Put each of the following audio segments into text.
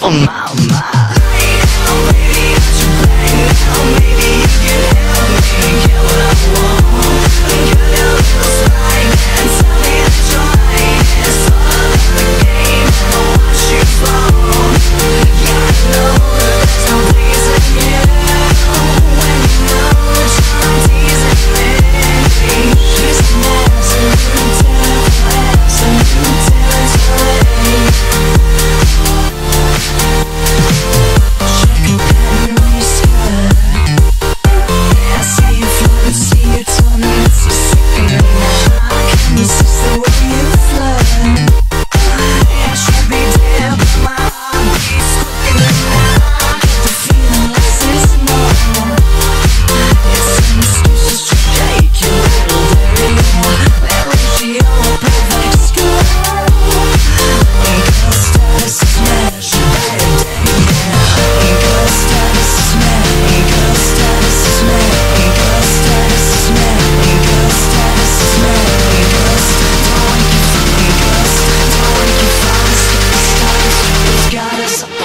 Oh my.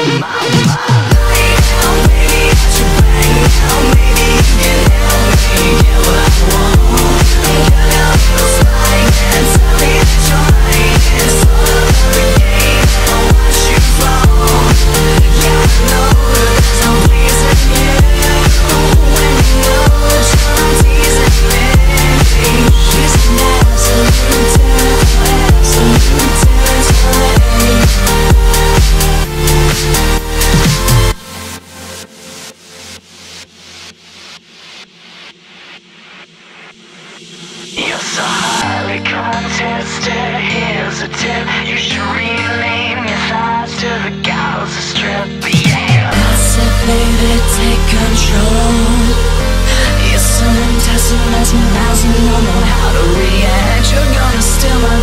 五毛五毛 contestant Here's a tip, you should rename your thighs to the Gaza Strip. Yeah. I said baby take control. You're so enticing as my eyes and don't know how to react. You're gonna steal my